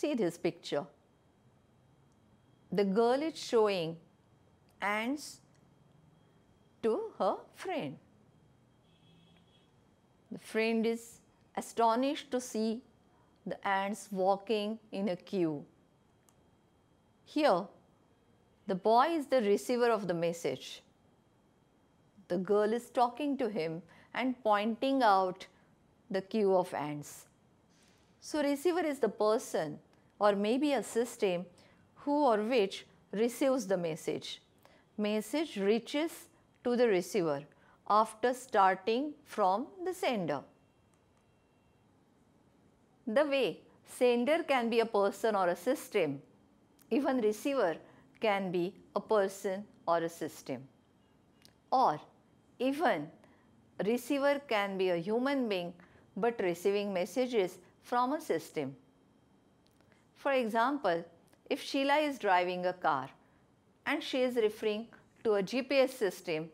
See this picture. The girl is showing ants to her friend. The friend is astonished to see the ants walking in a queue. Here, the boy is the receiver of the message. The girl is talking to him and pointing out the queue of ants. So, receiver is the person or maybe a system who or which receives the message. Message reaches to the receiver after starting from the sender. The way sender can be a person or a system, even receiver can be a person or a system. Or even receiver can be a human being but receiving messages from a system. For example, if Sheila is driving a car and she is referring to a GPS system,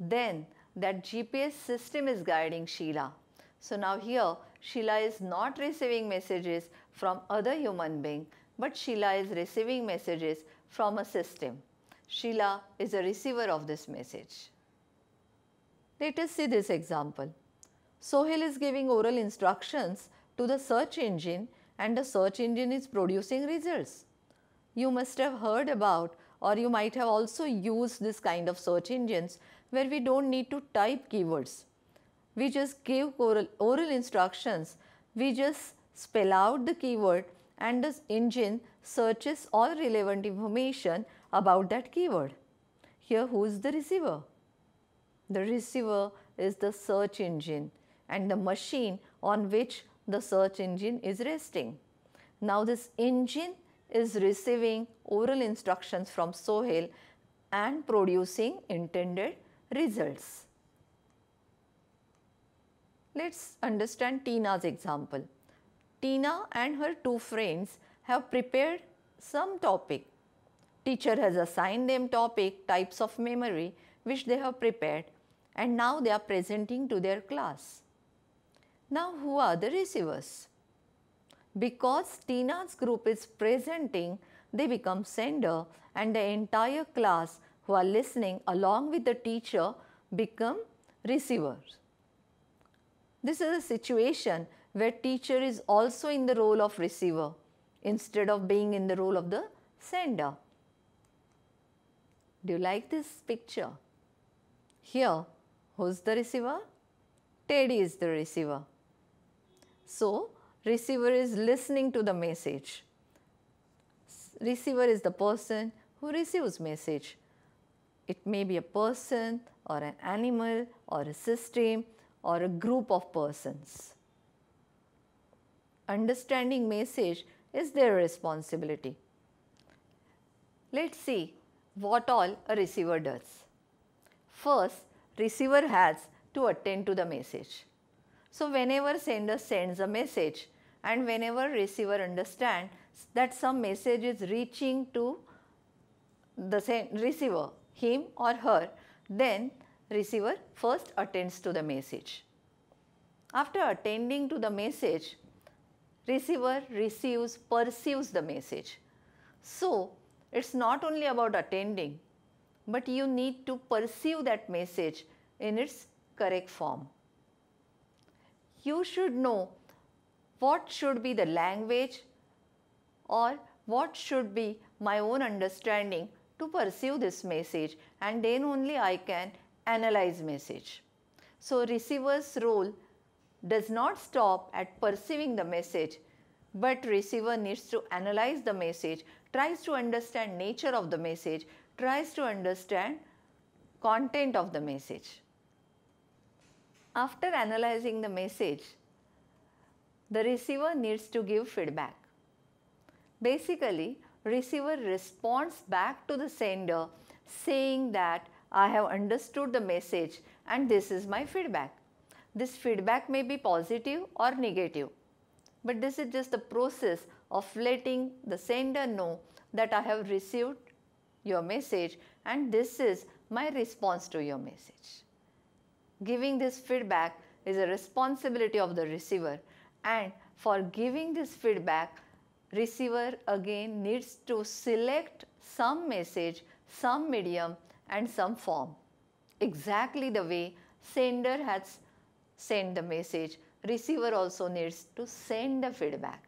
then that GPS system is guiding Sheila. So now here Sheila is not receiving messages from other human being but Sheila is receiving messages from a system. Sheila is a receiver of this message. Let us see this example. Sohail is giving oral instructions to the search engine and the search engine is producing results. You must have heard about or you might have also used this kind of search engines where we don't need to type keywords. We just give oral, oral instructions, we just spell out the keyword and the engine searches all relevant information about that keyword. Here who is the receiver? The receiver is the search engine and the machine on which the search engine is resting. Now this engine is receiving oral instructions from Sohail and producing intended results. Let us understand Tina's example. Tina and her two friends have prepared some topic. Teacher has assigned them topic types of memory which they have prepared and now they are presenting to their class. Now who are the receivers? Because Tina's group is presenting, they become sender and the entire class who are listening along with the teacher become receivers. This is a situation where teacher is also in the role of receiver instead of being in the role of the sender. Do you like this picture? Here, who's the receiver? Teddy is the receiver. So, receiver is listening to the message. Receiver is the person who receives message. It may be a person or an animal or a system or a group of persons. Understanding message is their responsibility. Let's see what all a receiver does. First, receiver has to attend to the message. So, whenever sender sends a message and whenever receiver understands that some message is reaching to the receiver, him or her, then receiver first attends to the message. After attending to the message, receiver receives, perceives the message. So, it is not only about attending, but you need to perceive that message in its correct form. You should know what should be the language or what should be my own understanding to perceive this message and then only I can analyze message. So, receiver's role does not stop at perceiving the message, but receiver needs to analyze the message, tries to understand nature of the message, tries to understand content of the message. After analyzing the message, the receiver needs to give feedback. Basically, receiver responds back to the sender saying that I have understood the message and this is my feedback. This feedback may be positive or negative, but this is just the process of letting the sender know that I have received your message and this is my response to your message. Giving this feedback is a responsibility of the receiver and for giving this feedback receiver again needs to select some message, some medium and some form. Exactly the way sender has sent the message, receiver also needs to send the feedback.